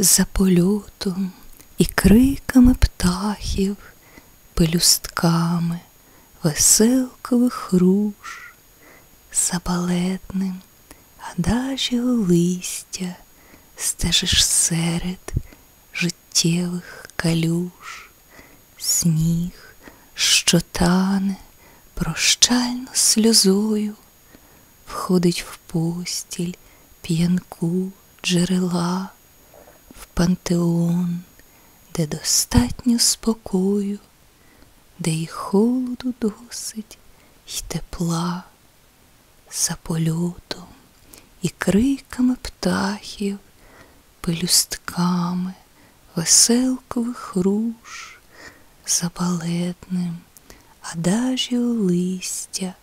за польотом і криками птахів, пелюстками веселкових руж, за балетним адажіо листя стежиш серед життєвих калюж, сніг, що тане прощально сльозою, входить в постіль п'янку джерела, пантеон, де достатньо спокою, де й холоду досить, й тепла, за польотом і криками птахів, пелюстками веселкових руж, за балетним адажіо листя,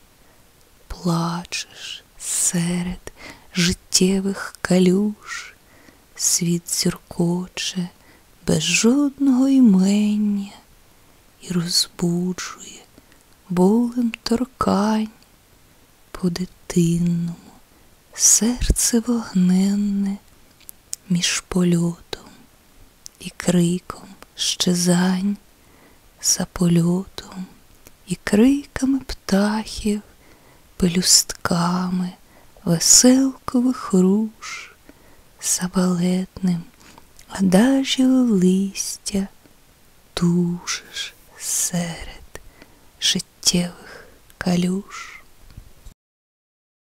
плачеш серед життєвих калюж, світ зіркоче без жодного імення і розбуджує болем торкань по дитинному, серце вогненне між польотом і криком щезань за польотом і криками птахів, пелюстками веселкових руж, за балетним адажіо листя тужиш серед життєвих калюж.